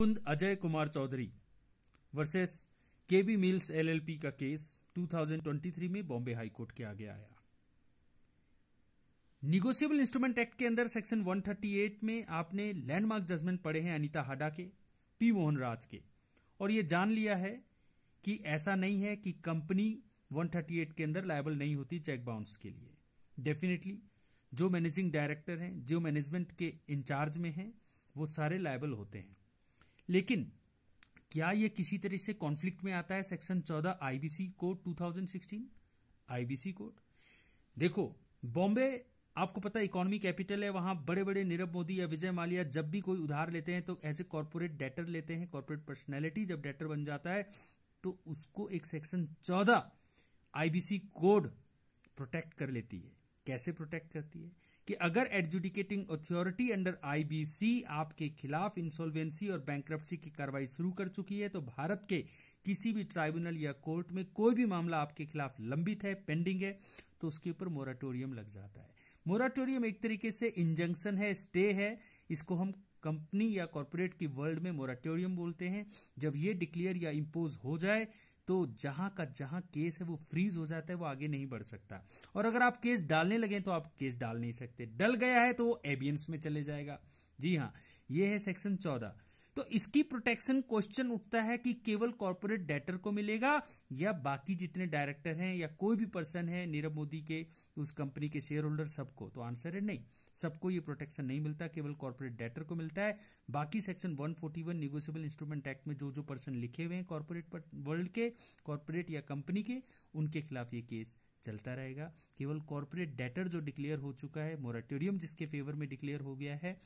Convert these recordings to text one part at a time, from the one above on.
Kund Ajay Kumar Chaudhary versus KB mills LLP का case 2023 में Bombay high court के आगे आया। निगोशियबल इंस्ट्रूमेंट एक्ट के अंदर सेक्शन 138 में आपने लैंडमार्क जजमेंट पढ़े हैं अनिता हाडा के, पी मोहन राज के। और ये जान लिया है कि ऐसा नहीं है कि कंपनी 138 के अंदर लायबल नहीं होती चेक बाउंस के लिए। डेफिनेटली जो मैनेजिंग डायरेक्टर हैं, जो मैनेजमेंट के इंचार्ज में हैं, वो सारे लायबल होते हैं। लेकिन क्या यह किसी तरह से कॉन्फ्लिक्ट में आता है? Section 14 IBC code 2016 IBC code देखो बॉम्बे आपको पता इकोनॉमी कैपिटल है, वहाँ बड़े बड़े नीरव मोदी या विजय मालिया जब भी कोई उधार लेते हैं तो एज ए कॉर्पोरेट डेटर लेते हैं कॉर्पोरेट पर्सनैलिटी जब डेटर बन जाता है तो उसको एक सेक्शन 14 आईबीसी कोड प्रोटेक्ट कर लेती है। कैसे प्रोटेक्ट करती है? कि अगर एडजुडिकेटिंग अथॉरिटी अंडर आईबीसी आपके खिलाफ इंसॉल्वेंसी और बैंक की कार्रवाई शुरू कर चुकी है तो भारत के किसी भी ट्राइब्यूनल या कोर्ट में कोई भी मामला आपके खिलाफ लंबित है पेंडिंग है तो उसके ऊपर मोराटोरियम लग जाता है। मोराटोरियम एक तरीके से इंजंक्शन है स्टे है, इसको हम कंपनी या कॉरपोरेट की वर्ल्ड में मोराटोरियम बोलते हैं। जब ये डिक्लेयर या इम्पोज हो जाए तो जहाँ का जहाँ केस है, वो फ्रीज हो जाता है, वो आगे नहीं बढ़ सकता। और अगर आप केस डालने लगे तो आप केस डाल नहीं सकते। डल गया है तो वो एबियंस में चले जाएगा। जी हाँ ये है सेक्शन चौदह। तो इसकी प्रोटेक्शन क्वेश्चन उठता है कि केवल कॉर्पोरेट डेटर को मिलेगा या बाकी जितने डायरेक्टर हैं या कोई भी पर्सन है नीरव मोदी के, उस कंपनी के शेयर होल्डर सबको? तो आंसर है नहीं। सबको ये प्रोटेक्शन नहीं मिलता, केवल कॉर्पोरेट डेटर को मिलता है। बाकी सेक्शन 141 निगोशियबल इंस्ट्रूमेंट एक्ट में जो जो पर्सन लिखे हुए हैं कॉर्पोरेट वर्ल्ड के कॉरपोरेट या कंपनी के, उनके खिलाफ ये केस चलता रहेगा। केवल कॉर्पोरेट डेटर जो डिक्लेयर हो चुका है मोराटोरियम जिसके फेवर में डिक्लेयर हो गया है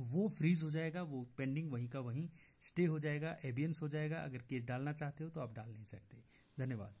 वो फ्रीज हो जाएगा, वो पेंडिंग वहीं का वहीं स्टे हो जाएगा एबियंस हो जाएगा। अगर केस डालना चाहते हो तो आप डाल नहीं सकते। धन्यवाद।